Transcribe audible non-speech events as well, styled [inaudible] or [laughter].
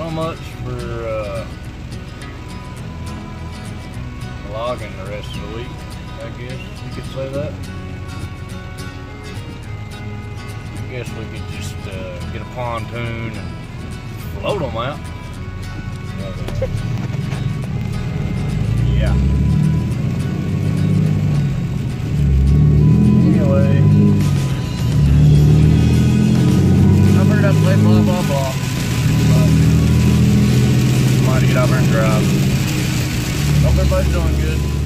so much for uh, logging the rest of the week. I guess you could say that. I guess we could just uh, get a pontoon and float them out. But, [laughs] uh, yeah. driving. Hope everybody's doing good.